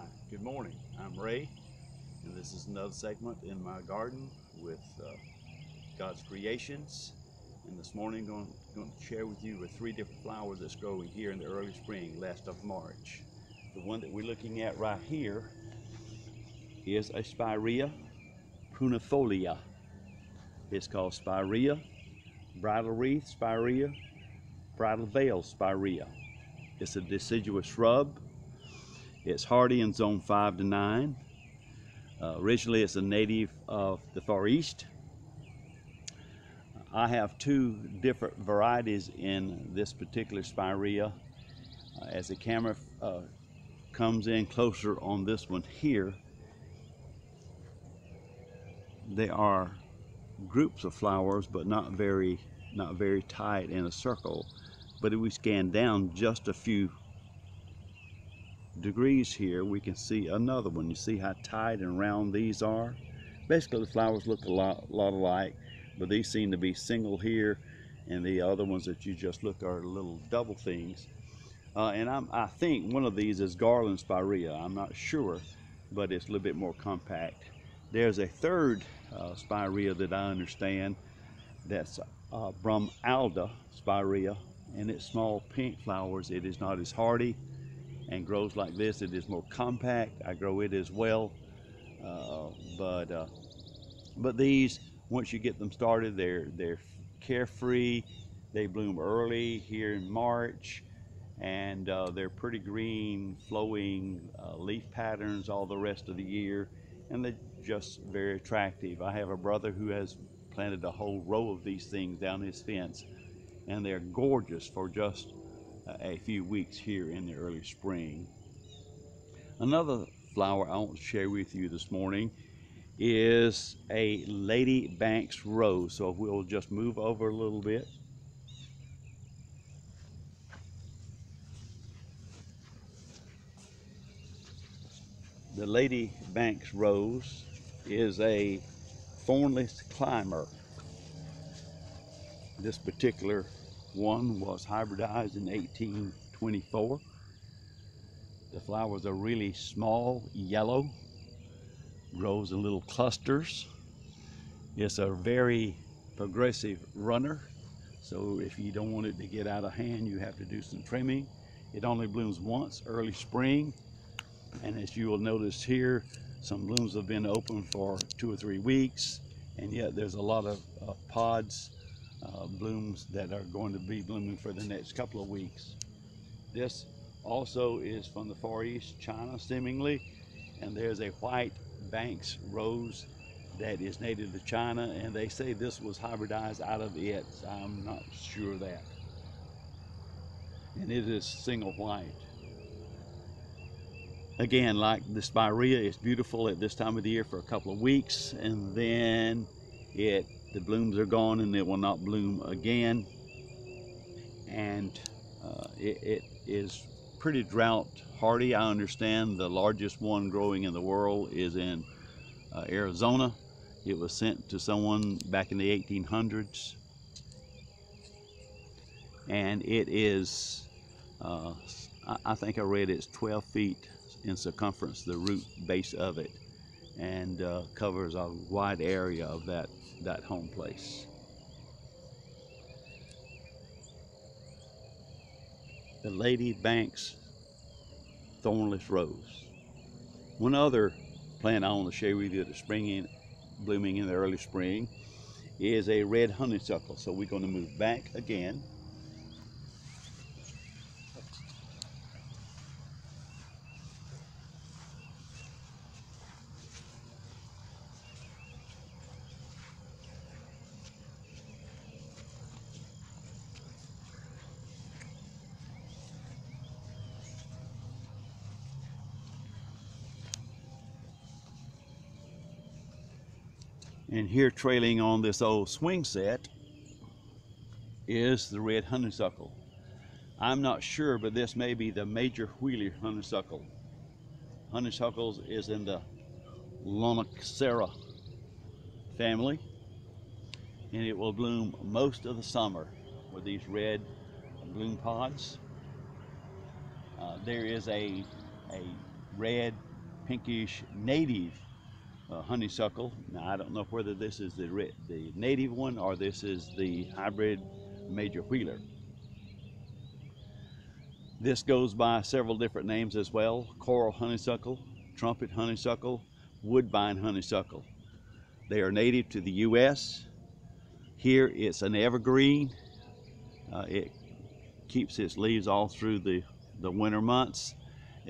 Hi, good morning. I'm Ray, and this is another segment in my garden with uh, God's creations. And this morning, I'm going, to share with you the three different flowers that's growing here in the early spring, last of March. The one that we're looking at right here is a Spirea prunifolia. It's called Spirea, bridal wreath Spirea, bridal veil Spirea. It's a deciduous shrub. It's hardy in zone 5 to 9. Uh, originally, it's a native of the Far East. I have two different varieties in this particular Spirea. Uh, as the camera uh, comes in closer on this one here, they are groups of flowers, but not very, not very tight in a circle. But if we scan down just a few degrees here, we can see another one. You see how tight and round these are? Basically, the flowers look a lot, lot alike, but these seem to be single here, and the other ones that you just look are little double things. Uh, and I'm, I think one of these is Garland spirea. I'm not sure, but it's a little bit more compact. There's a third uh, spirea that I understand that's uh, Brumalda spirea and its small pink flowers. It is not as hardy and grows like this. It is more compact. I grow it as well. Uh, but uh, but these, once you get them started, they're they're carefree. They bloom early here in March, and uh, they're pretty green, flowing uh, leaf patterns all the rest of the year, and they're just very attractive. I have a brother who has planted a whole row of these things down his fence and they're gorgeous for just a few weeks here in the early spring. Another flower I want to share with you this morning is a Lady Banks rose. So we'll just move over a little bit. The Lady Banks rose is a thornless climber. This particular one was hybridized in 1824. The flowers are really small, yellow, grows in little clusters. It's a very progressive runner, so if you don't want it to get out of hand, you have to do some trimming. It only blooms once, early spring, and as you will notice here, some blooms have been open for two or three weeks, and yet there's a lot of uh, pods uh, blooms that are going to be blooming for the next couple of weeks. This also is from the Far East, China seemingly, and there's a white Banks rose that is native to China, and they say this was hybridized out of it. I'm not sure that. And it is single white. Again, like the spirea, it's beautiful at this time of the year for a couple of weeks, and then it the blooms are gone and it will not bloom again. And uh, it, it is pretty drought hardy. I understand the largest one growing in the world is in uh, Arizona. It was sent to someone back in the 1800s and it is uh, I, I think I read it's 12 feet in circumference the root base of it and uh, covers a wide area of that that home place. The Lady Banks Thornless Rose. One other plant I want to share with you that's springing, blooming in the early spring is a red honeysuckle. So we're going to move back again And here trailing on this old swing set is the red honeysuckle. I'm not sure, but this may be the major wheeler honeysuckle. Honeysuckles is in the Lonicera family, and it will bloom most of the summer with these red bloom pods. Uh, there is a, a red, pinkish native uh, honeysuckle. Now I don't know whether this is the the native one or this is the hybrid major wheeler. This goes by several different names as well. Coral honeysuckle, trumpet honeysuckle, woodbine honeysuckle. They are native to the U.S. Here it's an evergreen. Uh, it keeps its leaves all through the, the winter months.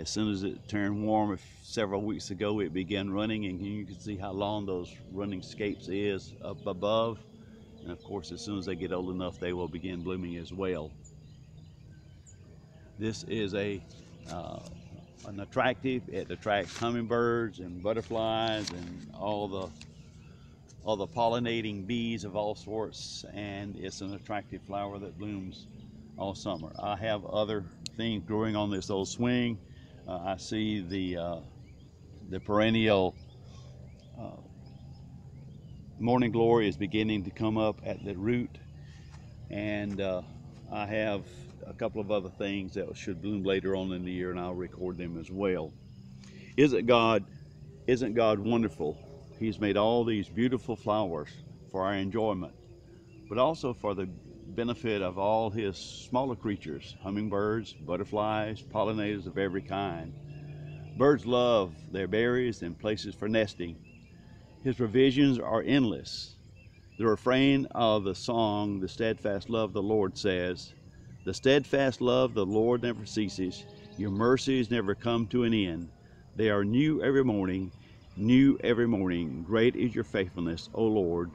As soon as it turned warm several weeks ago, it began running and you can see how long those running scapes is up above. And of course, as soon as they get old enough, they will begin blooming as well. This is a uh, an attractive. It attracts hummingbirds and butterflies and all the all the pollinating bees of all sorts. And it's an attractive flower that blooms all summer. I have other things growing on this old swing. Uh, I see the uh, the perennial uh, morning glory is beginning to come up at the root, and uh, I have a couple of other things that should bloom later on in the year, and I'll record them as well. Isn't God, isn't God wonderful? He's made all these beautiful flowers for our enjoyment, but also for the benefit of all his smaller creatures, hummingbirds, butterflies, pollinators of every kind. Birds love their berries and places for nesting. His provisions are endless. The refrain of the song, The Steadfast Love of the Lord says, the steadfast love of the Lord never ceases. Your mercies never come to an end. They are new every morning, new every morning. Great is your faithfulness, O Lord.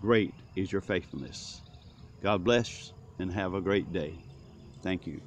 Great is your faithfulness. God bless and have a great day. Thank you.